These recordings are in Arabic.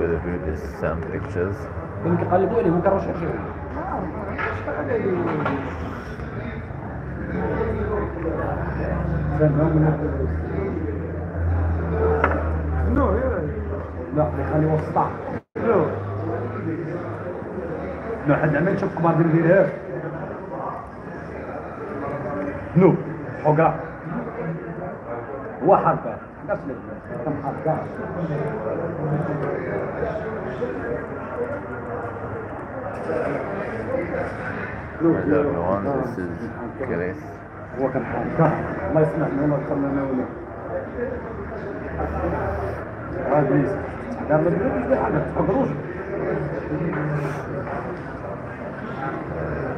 will these some pictures. كانوا كيقلبوا عليهم كنرشيرشيو No, yeah. لا خلي وسطا No. لا حد عمال تشوف كبار ديال الهرهاب نو حقرا هو حركة Chris. هو كان حركة الله يسمحنا ولا يغفر لنا ولا هذا بليز دابا ما تحضروش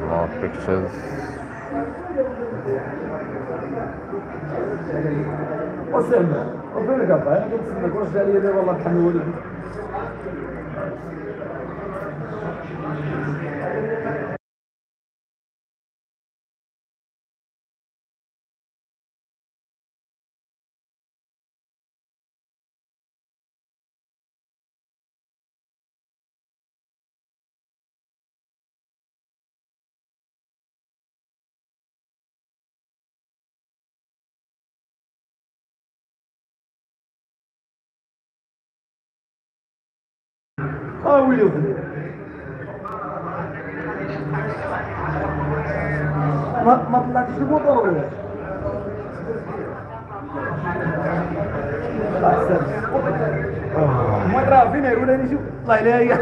More pictures. وسهلا وفين القطع أنا قلت لك والله بحال الوالد آه ويلي وحدي ما ما طلعتش الموطور ولا احسن ما راه فينا يقول لي شوف الله يلاهي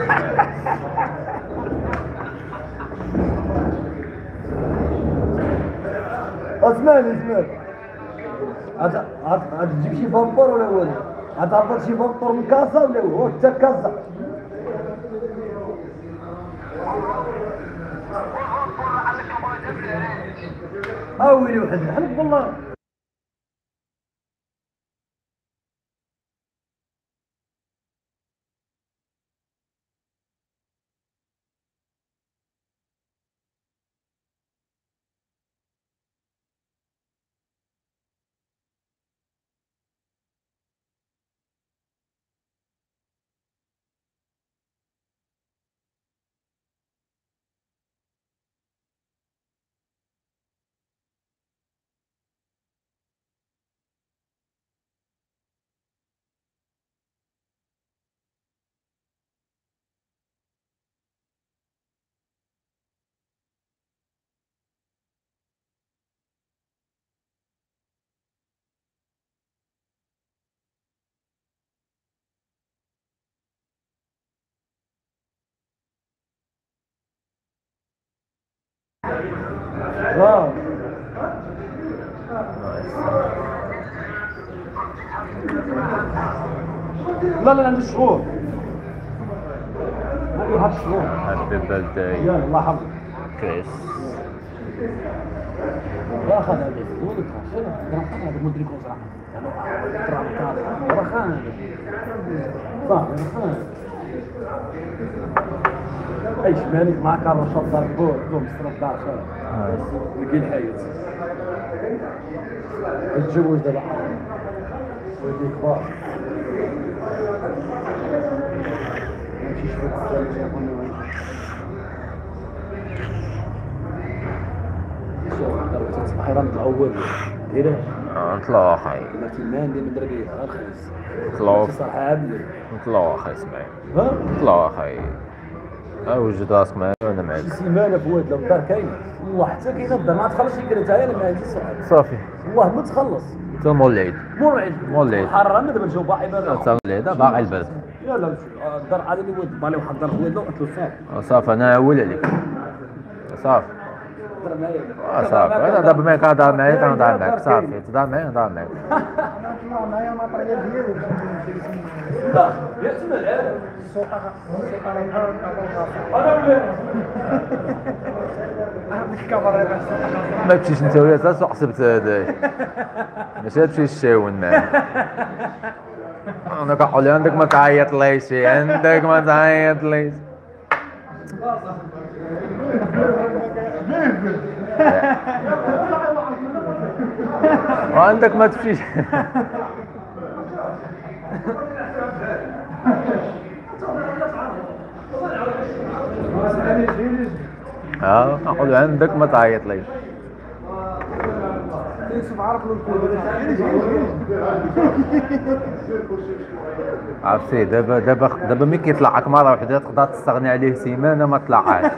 أسمعني أسمعني. هاد هاد تجيب شي فامبور ولا ولا؟ هتعبر شي فامبور من كاسه ولا هو حتى كاسه اويلي وحد حلف والله واو لا لا عندي شهور هذه هاد الشهور Happy birthday, يا الله يحفظك Chris. لا خذ هذا مدري كون صراحة صافي راه خان إيش مالك معك الرشاط دار بور دوم ستراب دار شو لقي الحياة. يتزوج دابا. ولدي كبار. ماشي يقولنا ضربت تصبح رمض الأول. ديرها نطلعوا أخي ما تيمان ديال المدربيه غير خمس نطلعوا. صراحة عامل نطلعوا أخي اسمعي نطلعوا أخي اوجد راسك معايا وأنا شي معاك سيمانه في واد لو الدار كاينة والله حتى كاينة الدار ما تخلصش أنت أنا ما عنديش صافي. والله ما تخلص. حتى مول العيد. مور العيد. مور العيد. حرة أنا دابا نجاوب باقي بارد حتى العيد باقي البرد لا لا الدار عاد اللي ود بالي وحضر هو لا قلت له صافي صافي أنا أول عليك. صافي. معايا. آه، صافي. أنا دابا معاك. كنهضر معاك صافي تهضر معايا نهضر معاك. لا يسمع العالم ولا ما تمشيش انت وياه تا سوق حسبت هذاك ماشي تمشي تشاون معاه أنا لها عندك ما تعيط ليش عندك ما تعيط ليش وعندك ما تمشيش. آه عندك ما تعيط ليش يوسف عرف له الكود عرفتي دابا دابا دابا ملي كيطلعك مرة وحدة تقدر تستغني عليه سيمانة ما طلعهاش.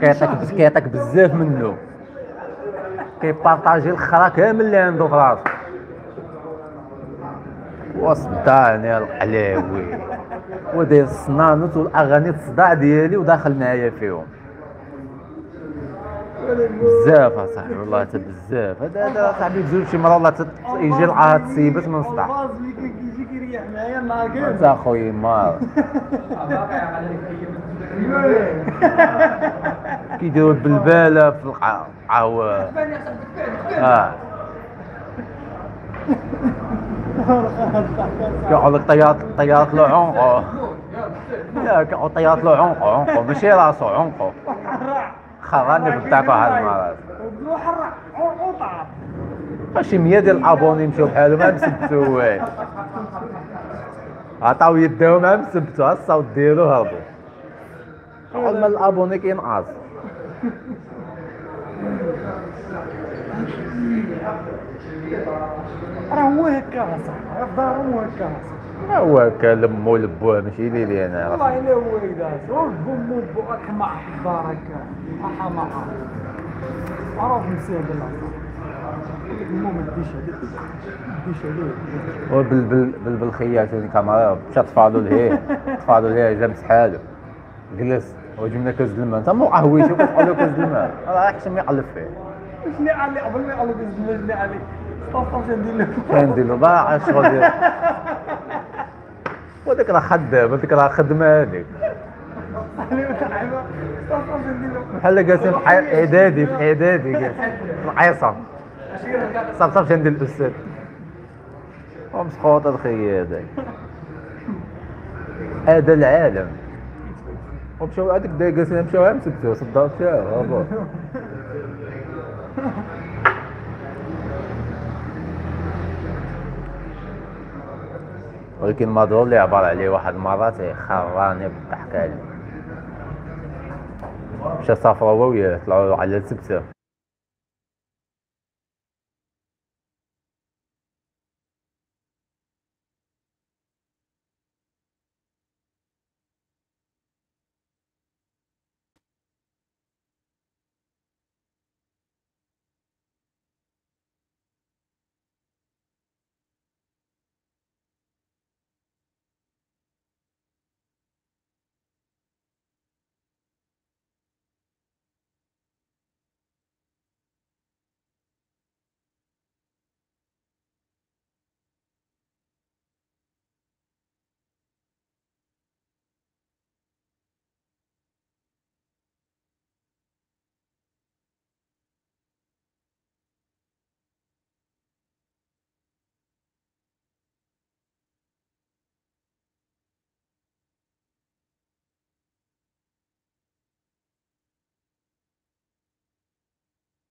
كيعطيك كيعطيك بزاف منه. كيبارطاجي الخرا كامل اللي عنده في راسو. وصدعني القلاوي. وداير الصنانوت والأغاني الصداع ديالي وداخل معايا فيهم. بزاف اصاحبي والله حتى بزاف هذا هذا صاحبي تزوج شي مره والله يجي لقاها تسيبت من الصداع الباز اللي كيجي كيريح معايا النهار انت اخويا مار كيديروا البلباله في القهوه آه كيقعد لك طيارة طيارة له عنقه لا كيقعد طيارة له عنقه عنقه ماشي راسو عنقه خراني بتاعكو هاد المرات وبنو حرة عوطة شي 100 ديال الأبوني مشاو بحالهم ما مسبتو واعر عطاو يديهم ما مسبتو ها الصوت ديالو هربوا اول ما الأبوني كينقص راه هو هكا راه في دارهم هو هكا. ما هو هكا لمو لبوه ماشي لي لي أنا والله إلا هو هكذا بوم بو حماق في الدار هكا. حماق عرف مسير بالله المهم ما تديش عليه ما تديش عليه وبال بال بال بالخيال توني كاميرا مشى طفالو لهيه طفالو لهيه جا مسحالو جلس. وجبنا كاس الماء. انت مو قهويتي وكتقول له كاس الماء. راه حشم يقلب فيه. شنو علي قبل ما يقلب الزمن شنو طف ندير ندير له باع الشغل ديالو وداك راه خدام هذيك راه خدمه هذيك ندير بحال جالسين في إعدادي في إعدادي في العصا صافي صافي عند الاستاذ ومسخوط الخي هذاك هذا العالم. ومشاو هذيك جالسين مشاو مسكتو صداو مشاو ولكن المضروب اللي عبر عليه واحد المرة خراني بالضحك عليه مشى سافروا وياه طلعوا على السبتة